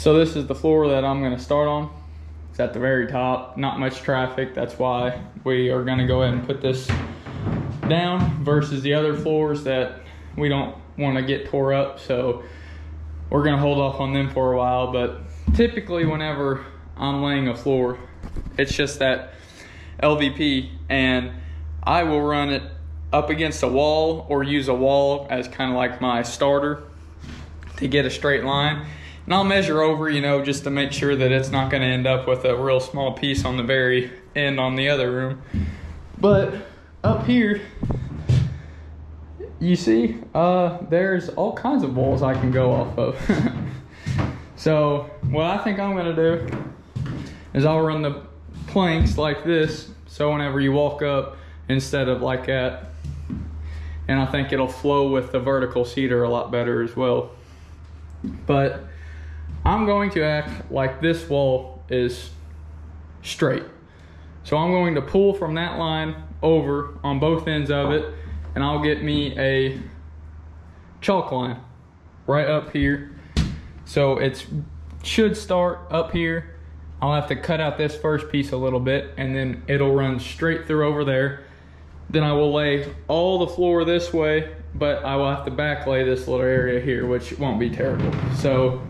So this is the floor that I'm gonna start on. It's at the very top, not much traffic. That's why we are gonna go ahead and put this down versus the other floors that we don't wanna get tore up. So we're gonna hold off on them for a while, but typically whenever I'm laying a floor, it's just that LVP and I will run it up against a wall or use a wall as kind of like my starter to get a straight line. And I'll measure over, you know, just to make sure that it's not going to end up with a real small piece on the very end on the other room. But up here, you see, uh, there's all kinds of walls I can go off of. so what I think I'm going to do is I'll run the planks like this. So whenever you walk up, instead of like that, and I think it'll flow with the vertical cedar a lot better as well. But I'm going to act like this wall is straight. So I'm going to pull from that line over on both ends of it and I'll get me a chalk line right up here. So it should start up here. I'll have to cut out this first piece a little bit and then it'll run straight through over there then I will lay all the floor this way, but I will have to backlay this little area here, which won't be terrible. So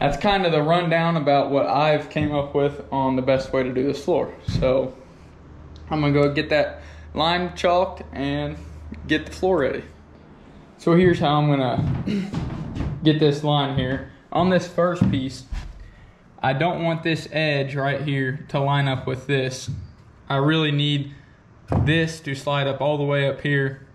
that's kind of the rundown about what I've came up with on the best way to do this floor. So I'm gonna go get that line chalked and get the floor ready. So here's how I'm gonna get this line here. On this first piece, I don't want this edge right here to line up with this. I really need this to slide up all the way up here.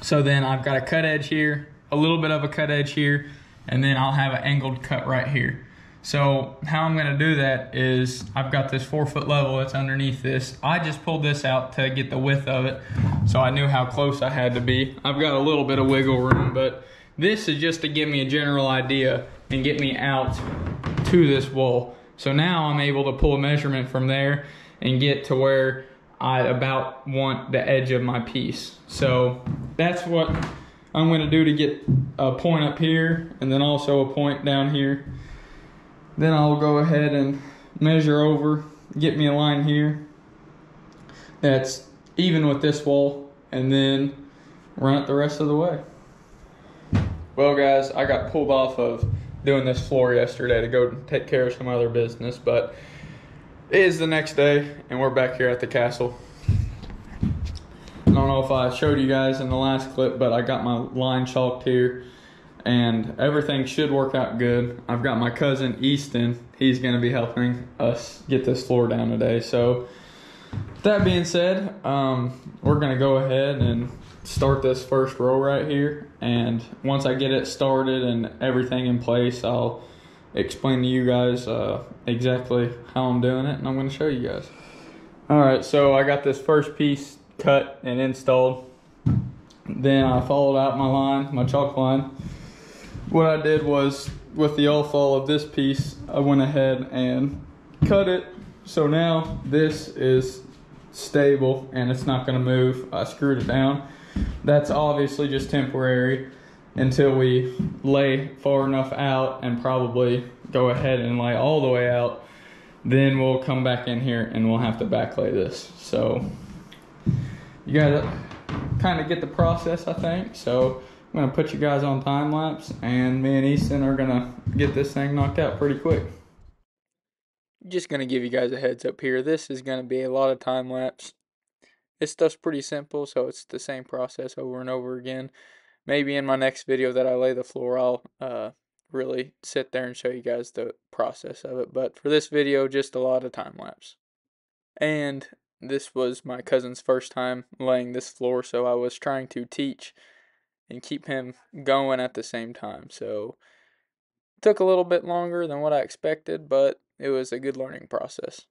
So then I've got a cut edge here, a little bit of a cut edge here, and then I'll have an angled cut right here. So how I'm gonna do that is I've got this four foot level that's underneath this. I just pulled this out to get the width of it so I knew how close I had to be. I've got a little bit of wiggle room, but this is just to give me a general idea and get me out to this wall. So now I'm able to pull a measurement from there and get to where I about want the edge of my piece. So that's what I'm gonna do to get a point up here and then also a point down here. Then I'll go ahead and measure over, get me a line here that's even with this wall and then run it the rest of the way. Well guys, I got pulled off of doing this floor yesterday to go take care of some other business, but it is the next day, and we're back here at the castle. Don't know if I showed you guys in the last clip, but I got my line chalked here, and everything should work out good. I've got my cousin Easton. He's going to be helping us get this floor down today. So, that being said, um, we're going to go ahead and start this first row right here. And once I get it started and everything in place, I'll explain to you guys uh, exactly how I'm doing it and I'm going to show you guys. Alright, so I got this first piece cut and installed. Then I followed out my line, my chalk line. What I did was with the all fall of this piece, I went ahead and cut it. So now this is stable and it's not going to move. I screwed it down. That's obviously just temporary until we lay far enough out and probably go ahead and lay all the way out. Then we'll come back in here and we'll have to backlay this. So you gotta kind of get the process, I think. So I'm gonna put you guys on time lapse and me and Easton are gonna get this thing knocked out pretty quick. Just gonna give you guys a heads up here. This is gonna be a lot of time lapse. This stuff's pretty simple, so it's the same process over and over again maybe in my next video that I lay the floor, I'll uh, really sit there and show you guys the process of it. But for this video, just a lot of time lapse. And this was my cousin's first time laying this floor, so I was trying to teach and keep him going at the same time. So it took a little bit longer than what I expected, but it was a good learning process.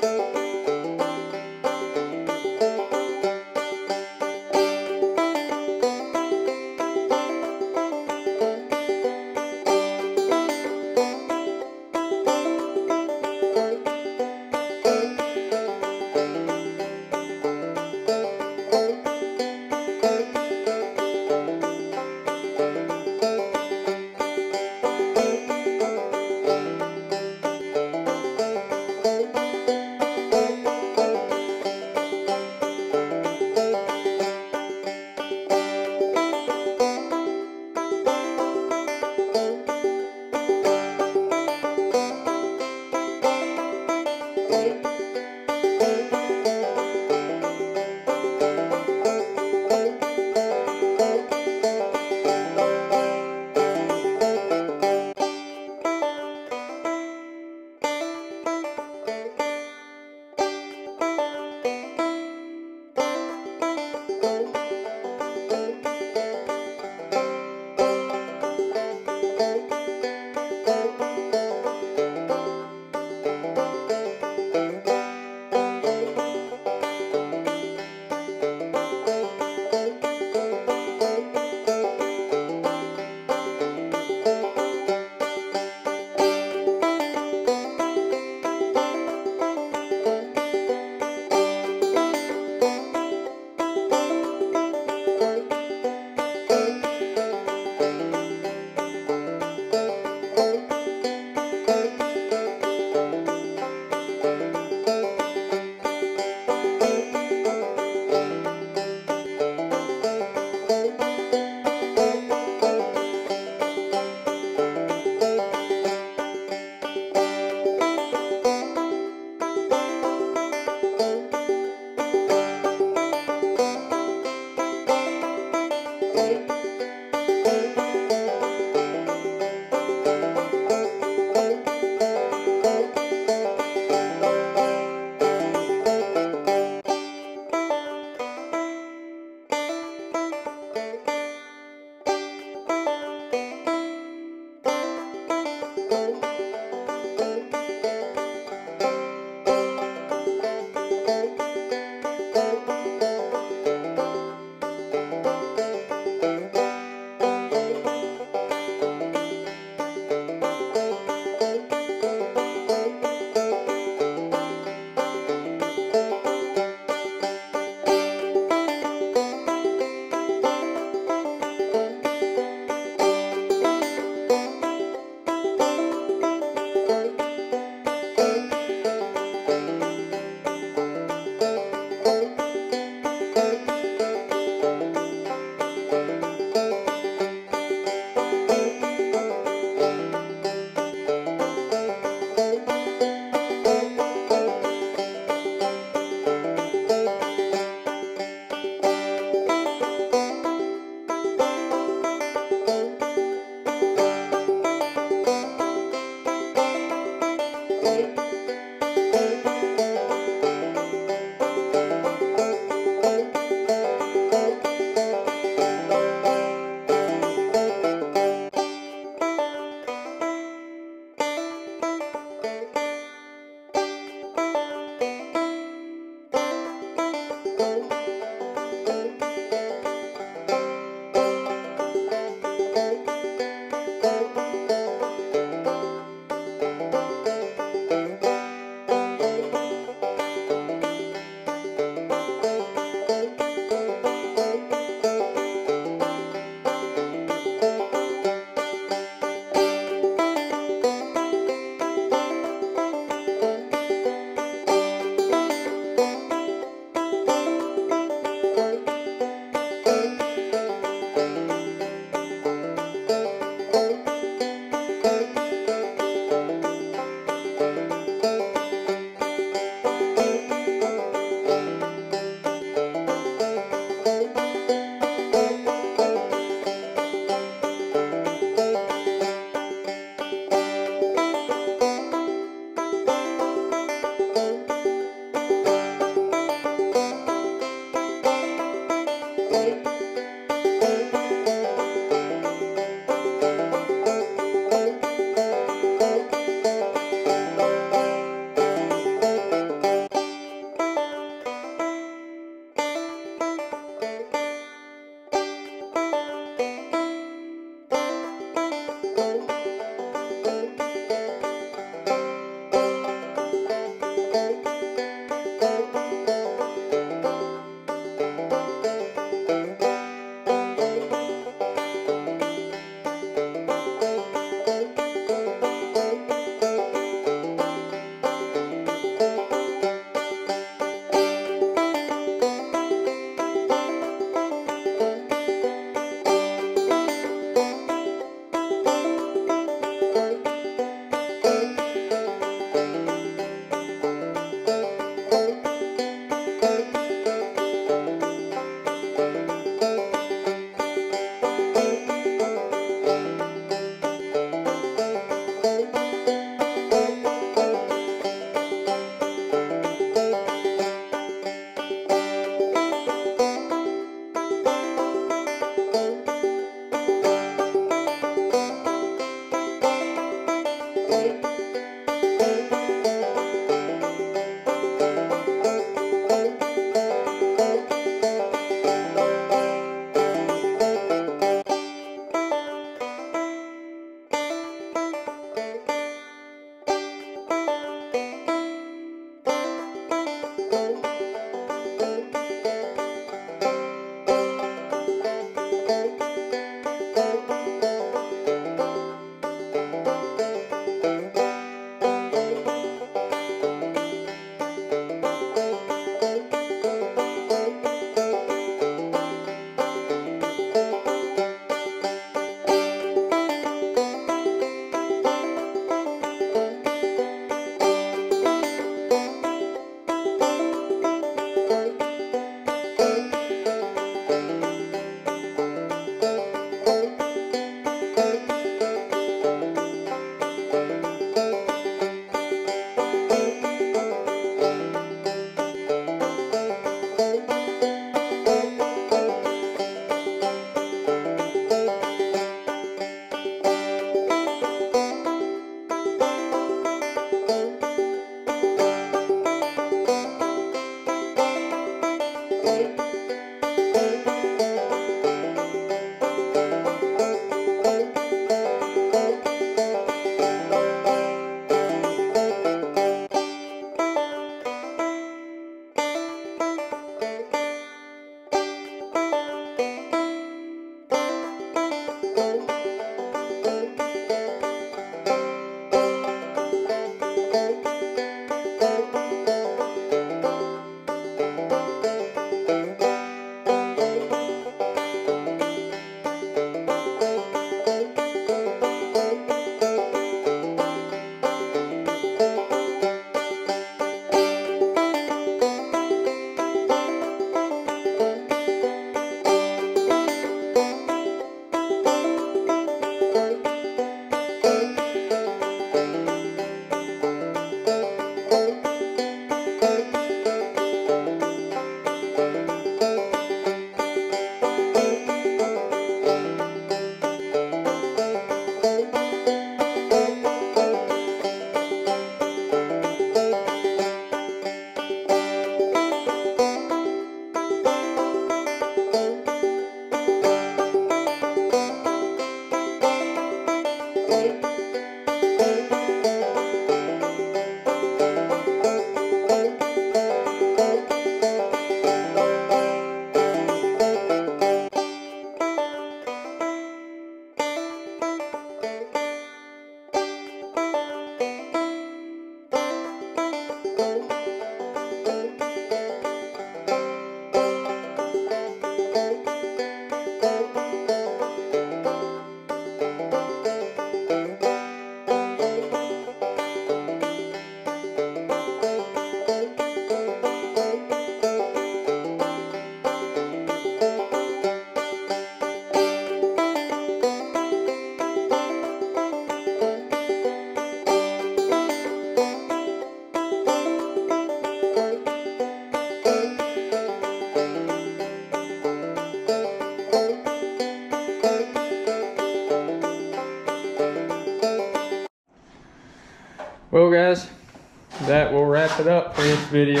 For this video.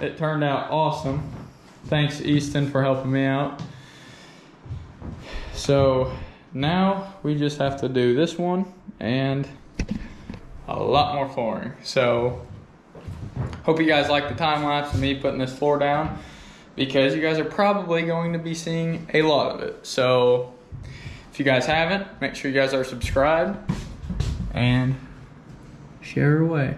It turned out awesome. Thanks, Easton, for helping me out. So now we just have to do this one and a lot more flooring. So hope you guys like the time lapse of me putting this floor down because you guys are probably going to be seeing a lot of it. So if you guys haven't, make sure you guys are subscribed and share away.